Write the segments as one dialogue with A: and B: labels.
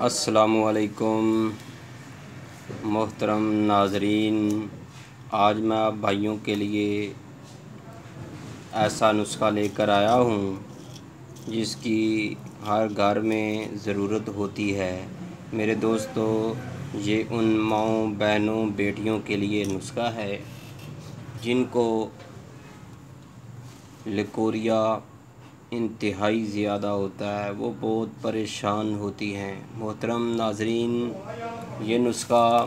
A: السلام علیکم محترم ناظرین، آج میں آپ بھائیوں کے لیے ایسا نسخہ لے کر آیا ہوں جس کی ہر گھر میں ضرورت ہوتی ہے۔ میرے دوستو، یہ ان ماؤں، بہنوں، بیٹیوں کے لیے نسخہ ہے جن کو لکوریا انتہائی زیادہ ہوتا ہے، وہ بہت پریشان ہوتی ہیں۔ محترم ناظرین، یہ نسخہ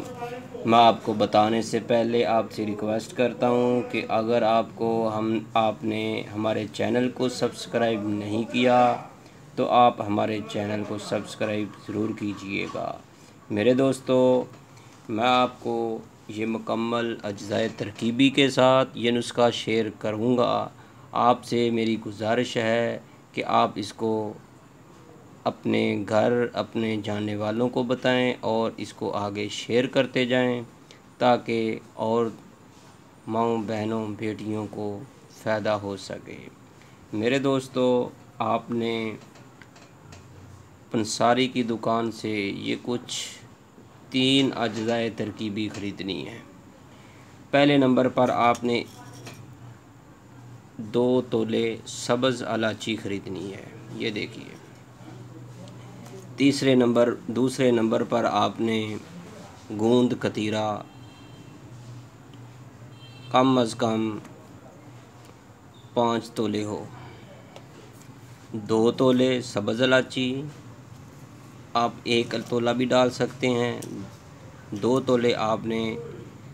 A: میں آپ کو بتانے سے پہلے آپ سے ریکویسٹ کرتا ہوں کہ اگر آپ کو ہم، آپ نے ہمارے چینل کو سبسکرائب نہیں کیا، تو آپ ہمارے چینل کو سبسکرائب ضرور کیجیے گا۔ میرے دوستو، میں آپ کو یہ مکمل اجزائے ترکیبی کے ساتھ یہ نسخہ شیئر کروں گا۔ آپ سے میری گزارش ہے کہ آپ اس کو اپنے گھر، اپنے جاننے والوں کو بتائیں اور اس کو آگے شیئر کرتے جائیں تاکہ اور ماؤں بہنوں، بیٹیوں کو فائدہ ہو سکے۔ میرے دوستو، آپ نے پنساری کی دکان سے یہ کچھ تین اجزائے ترکیبی خریدنی ہے پہلے نمبر پر آپ نے دو تولے سبز الائچی خریدنی ہے، یہ دیکھیے۔ تیسرے نمبر، دوسرے نمبر پر آپ نے گوند کتیرہ کم از کم پانچ تولے ہو۔ دو تولے سبز الائچی آپ ایک تولہ بھی ڈال سکتے ہیں۔ دو تولے آپ نے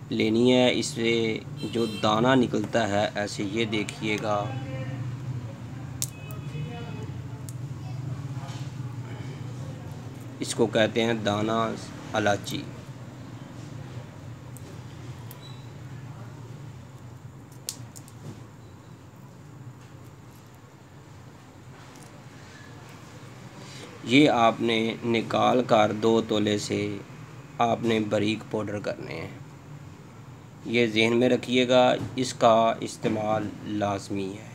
A: لینی ہے، اس سے جو دانہ نکلتا ہے، ایسے یہ دیکھیے گا۔ اس کو کہتے ہیں دانہ الائچی یہ آپ نے نکال کر دو تولے سے آپ نے بریک پاؤڈر کرنے ہیں۔ یہ ذہن میں رکھیے گا، اس کا استعمال لازمی ہے۔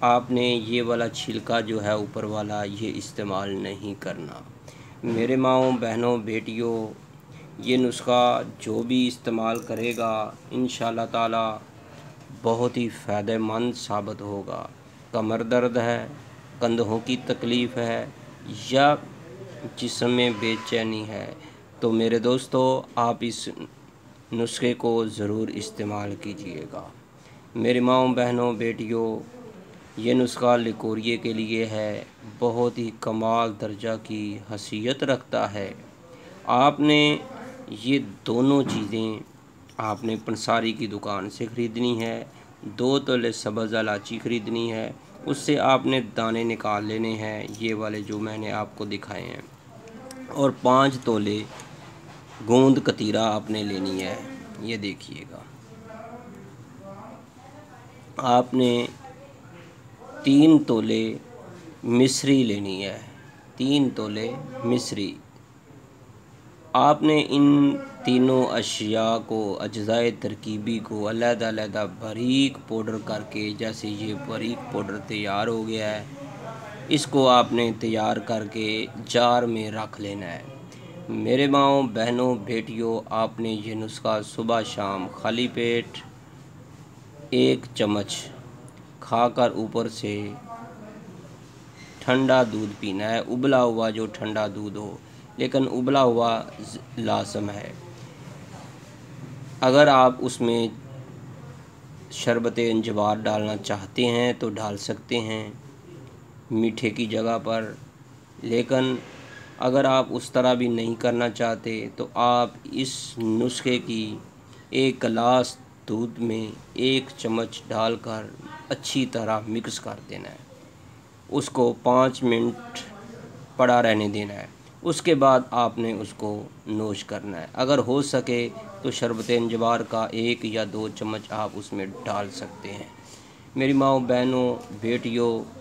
A: آپ نے یہ والا چھلکا جو ہے اوپر والا، یہ استعمال نہیں کرنا۔ میرے ماؤں، بہنوں، بیٹیوں، یہ نسخہ جو بھی استعمال کرے گا، انشاءاللہ تعالی بہت ہی فائدہ مند ثابت ہوگا۔ کمر درد ہے، کندھوں کی تکلیف ہے، یا جسم میں بے چینی ہے۔ تو میرے دوستو، آپ اس نسخے کو ضرور استعمال کیجیے گا۔ میری ماؤں بہنوں، بیٹیوں، یہ نسخہ لکوریے کے لیے ہے۔ بہت ہی کمال درجہ کی حیثیت رکھتا ہے۔ آپ نے یہ دونوں چیزیں آپ نے پنساری کی دکان سے خریدنی ہے۔ دو تولے سبز الائچی خریدنی ہے۔ اس سے آپ نے دانے نکال لینے ہیں۔ یہ والے جو میں نے آپ کو دکھائے ہیں۔ اور پانچ تولے گوند کتیرہ آپ نے لینی ہے، یہ دیکھیے گا۔ آپ نے تین تولے مصری لینی ہے، تین تولے مصری۔ آپ نے ان تینوں اشیاء کو اجزائے ترکیبی کو علیحدہ علیحدہ باریک پاؤڈر کر کے، جیسے یہ باریک پاؤڈر تیار ہو گیا ہے، اس کو آپ نے تیار کر کے جار میں رکھ لینا ہے۔ میرے ماؤں، بہنوں، بیٹیوں، آپ نے یہ نسخہ صبح شام خالی پیٹ ایک چمچ کھا کر اوپر سے ٹھنڈا دودھ پینا ہے۔ ابلا ہوا جو ٹھنڈا دودھ ہو، لیکن ابلا ہوا لازم ہے۔ اگر آپ اس میں شربت انجوار ڈالنا چاہتے ہیں تو ڈال سکتے ہیں۔ میٹھے کی جگہ پر، لیکن اگر آپ اس طرح بھی نہیں کرنا چاہتے تو آپ اس نسخے کی ایک گلاس دودھ میں ایک چمچ ڈال کر اچھی طرح مکس کر دینا ہے۔ اس کو پانچ منٹ پڑا رہنے دینا ہے۔ اس کے بعد آپ نے اس کو نوش کرنا ہے۔ اگر ہو سکے تو شربت انجوار کا ایک یا دو چمچ آپ اس میں ڈال سکتے ہیں۔ میری ماؤں بہنوں، بیٹیوں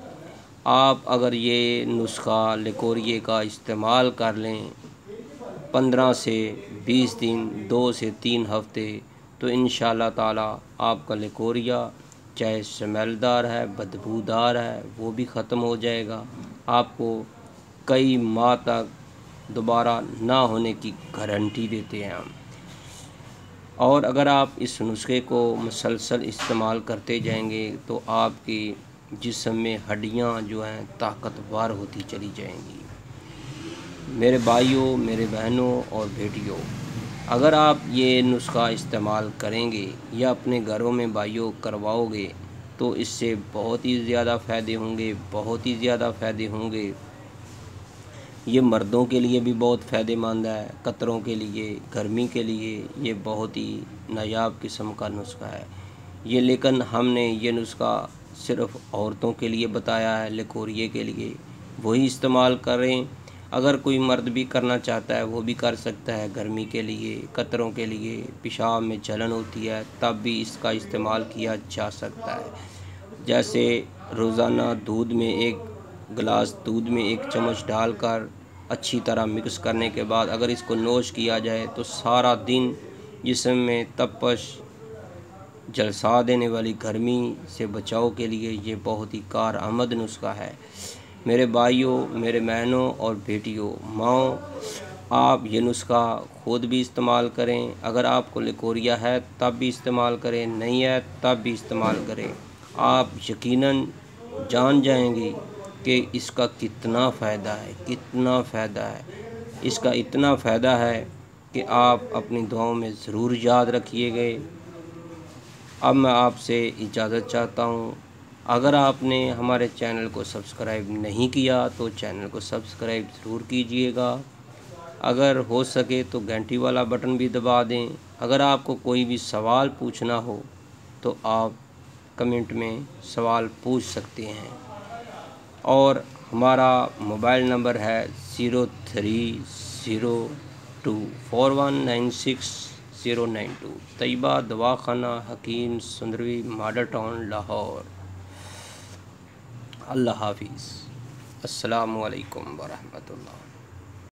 A: آپ اگر یہ نسخہ لکوریے کا استعمال کر لیں پندرہ سے بیس دن، دو سے تین ہفتے، تو انشاءاللہ تعالی آپ کا لکوریا چاہے سمیلدار ہے، بدبودار ہے، وہ بھی ختم ہو جائے گا۔ آپ کو کئی ماہ تک دوبارہ نہ ہونے کی گارنٹی دیتے ہیں ہم۔ اور اگر آپ اس نسخے کو مسلسل استعمال کرتے جائیں گے تو آپ کی جسم میں ہڈیاں جو ہیں طاقتور ہوتی چلی جائیں گی۔ میرے بھائیوں، میرے بہنوں اور بیٹیوں، اگر آپ یہ نسخہ استعمال کریں گے یا اپنے گھروں میں بھائیوں کرواؤ گے، تو اس سے بہت ہی زیادہ فائدے ہوں گے، بہت ہی زیادہ فائدے ہوں گے۔ یہ مردوں کے لیے بھی بہت فائدے مند ہے، قطروں کے لیے، گرمی کے لیے، یہ بہت ہی نایاب قسم کا نسخہ ہے۔ یہ لیکن ہم نے یہ نسخہ صرف عورتوں کے لیے بتایا ہے، لکوریے کے لیے۔ وہی استعمال کریں۔ اگر کوئی مرد بھی کرنا چاہتا ہے، وہ بھی کر سکتا ہے۔ گرمی کے لیے، قطروں کے لیے۔ پیشاب میں جلن ہوتی ہے، تب بھی اس کا استعمال کیا جا سکتا ہے۔ جیسے روزانہ دودھ میں ایک گلاس دودھ میں ایک چمچ ڈال کر اچھی طرح مکس کرنے کے بعد اگر اس کو نوش کیا جائے تو سارا دن جسم میں تپش جلسا دینے والی گرمی سے بچاؤ کے لیے یہ بہت ہی کار آمد نسخہ ہے۔ میرے بھائیوں، میرے بہنوں اور بیٹیوں، ماؤں، آپ یہ نسخہ خود بھی استعمال کریں۔ اگر آپ کو لکوریا ہے، تب بھی استعمال کریں، نہیں ہے، تب بھی استعمال کریں۔ آپ یقیناً جان جائیں گی کہ اس کا کتنا فائدہ ہے، کتنا فائدہ ہے۔ اس کا اتنا فائدہ ہے کہ آپ اپنی دعاؤں میں ضرور یاد رکھیے گئے۔ اب میں آپ سے اجازت چاہتا ہوں۔ اگر آپ نے ہمارے چینل کو سبسکرائب نہیں کیا تو چینل کو سبسکرائب ضرور کیجیے گا۔ اگر ہو سکے تو گھنٹی والا بٹن بھی دبا دیں۔ اگر آپ کو کوئی بھی سوال پوچھنا ہو تو آپ کمنٹ میں سوال پوچھ سکتے ہیں۔ اور ہمارا موبائل نمبر ہے zero three zero two four one nine six zero nine two Taiba, Dawakhana, حکیم، سندروی ماڈر ٹاؤن، لاہور۔ اللہ حافظ۔ السلام علیکم ورحمۃ اللہ۔